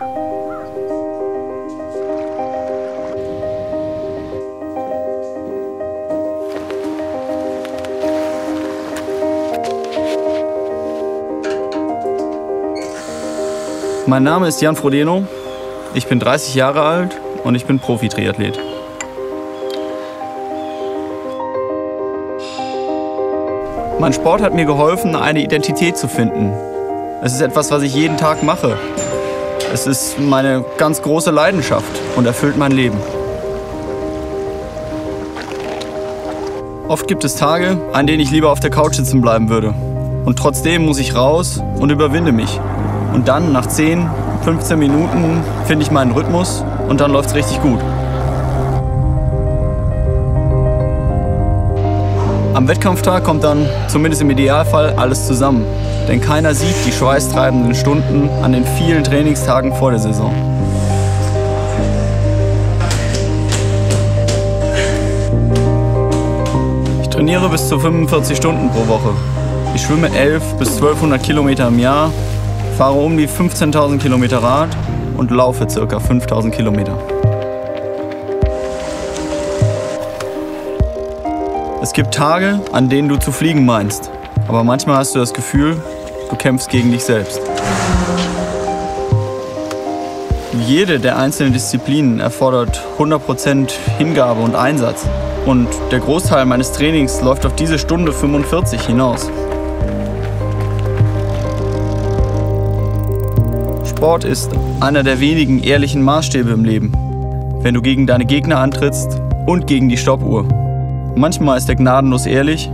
Mein Name ist Jan Frodeno. Ich bin 30 Jahre alt und ich bin Profi-Triathlet. Mein Sport hat mir geholfen, eine Identität zu finden. Es ist etwas, was ich jeden Tag mache. Es ist meine ganz große Leidenschaft und erfüllt mein Leben. Oft gibt es Tage, an denen ich lieber auf der Couch sitzen bleiben würde. Und trotzdem muss ich raus und überwinde mich. Und dann, nach 10, 15 Minuten, finde ich meinen Rhythmus und dann läuft es richtig gut. Am Wettkampftag kommt dann, zumindest im Idealfall, alles zusammen. Denn keiner sieht die schweißtreibenden Stunden an den vielen Trainingstagen vor der Saison. Ich trainiere bis zu 45 Stunden pro Woche. Ich schwimme 11 bis 1200 Kilometer im Jahr, fahre um die 15.000 Kilometer Rad und laufe ca. 5000 Kilometer. Es gibt Tage, an denen du zu fliegen meinst, aber manchmal hast du das Gefühl, du kämpfst gegen dich selbst. Jede der einzelnen Disziplinen erfordert 100% Hingabe und Einsatz. Und der Großteil meines Trainings läuft auf diese Stunde 45 hinaus. Sport ist einer der wenigen ehrlichen Maßstäbe im Leben. Wenn du gegen deine Gegner antrittst und gegen die Stoppuhr. Manchmal ist er gnadenlos ehrlich,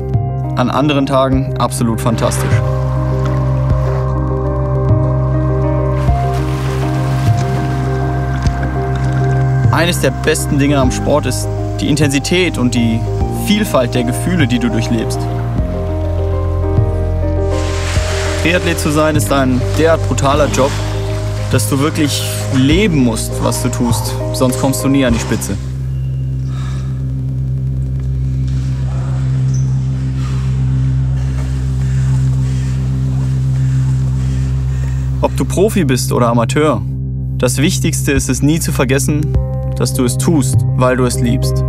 an anderen Tagen absolut fantastisch. Eines der besten Dinge am Sport ist die Intensität und die Vielfalt der Gefühle, die du durchlebst. Triathlet zu sein ist ein derart brutaler Job, dass du wirklich leben musst, was du tust. Sonst kommst du nie an die Spitze. Ob du Profi bist oder Amateur, das Wichtigste ist es nie zu vergessen, dass du es tust, weil du es liebst.